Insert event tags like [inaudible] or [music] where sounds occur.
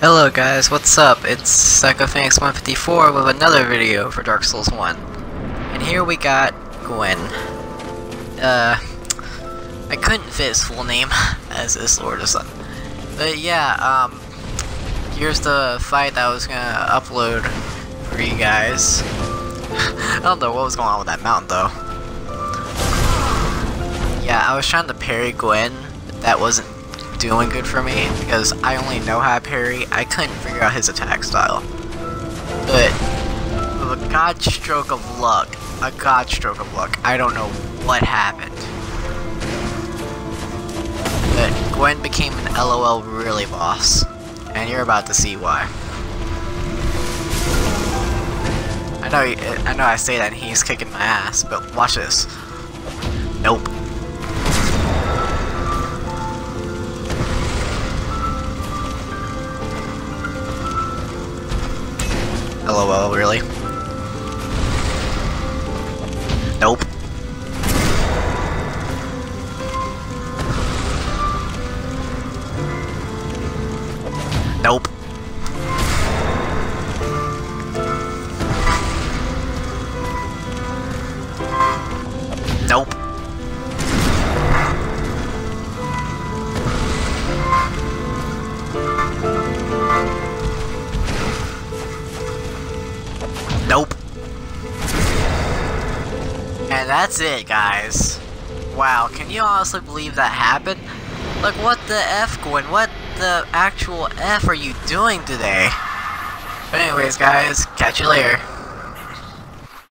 Hello guys, what's up? It's Psycho Phoenix 154 with another video for Dark Souls 1. And here we got Gwyn. Uh, I couldn't fit his full name [laughs] as this Lord of Sun. But yeah, um, here's the fight that I was gonna upload for you guys. [laughs] I don't know what was going on with that mountain though. Yeah, I was trying to parry Gwyn, but that wasn't doing good for me because I only know how to parry. I couldn't figure out his attack style. But with a god stroke of luck, a god stroke of luck, I don't know what happened. But Gwyn became an LOL really boss, and you're about to see why. I know, I know I say that and he's kicking my ass, but watch this. Nope. LOL, really? Nope. Nope. Nope. Nope. And that's it, guys. Wow, can you honestly believe that happened? Like, what the F, Gwyn? What the actual F are you doing today? But anyways, guys, catch you later.